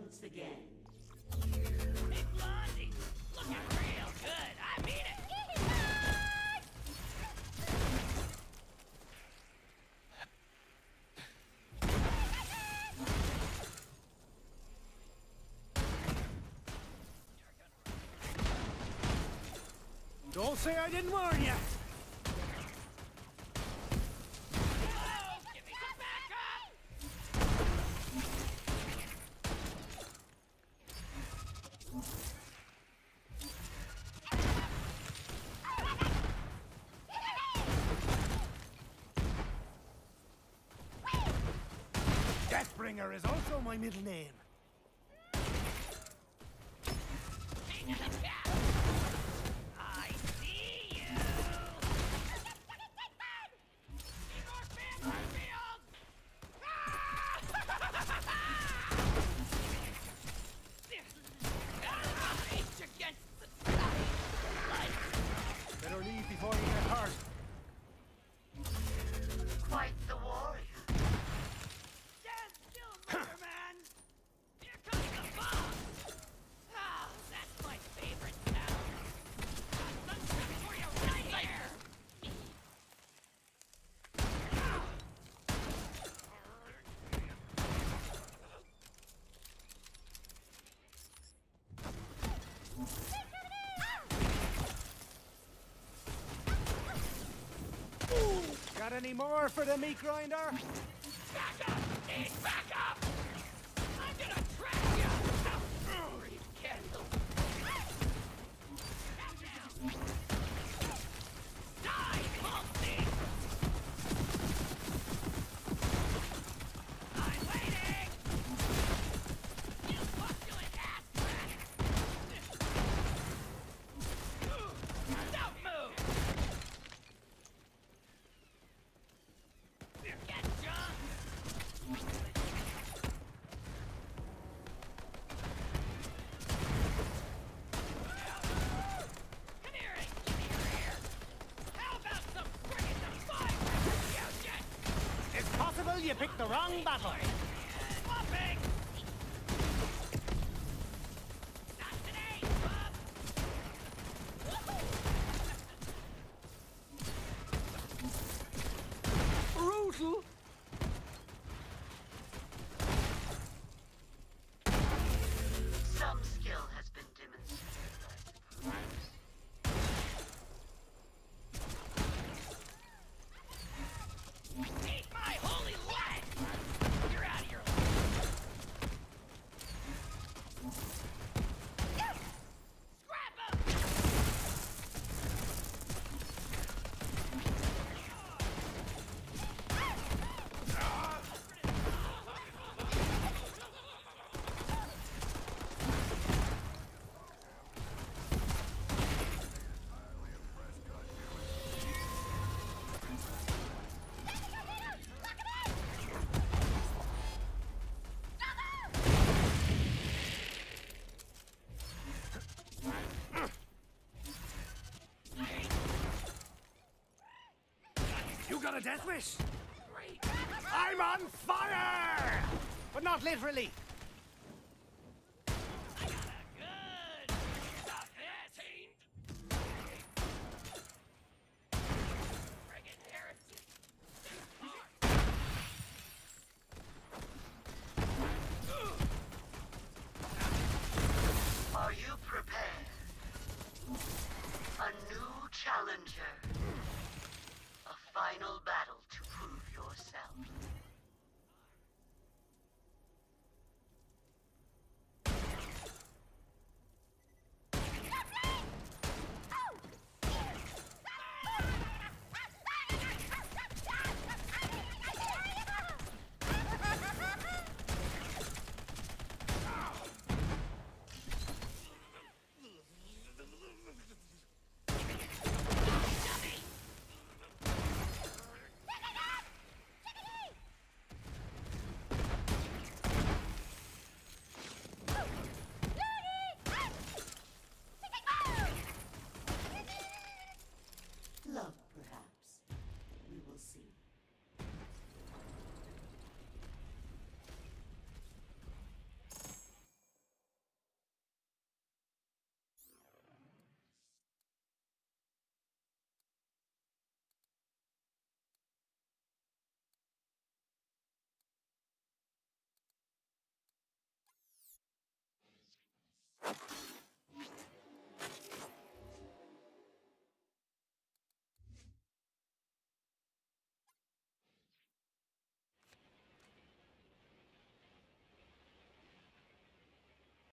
once again. Hey, Blondie! Looking real good, I mean it! Don't say I didn't warn you! Deathbringer is also my middle name. any more for the meat grinder? you picked the wrong battle. You got a death wish? I'm on fire! But not literally.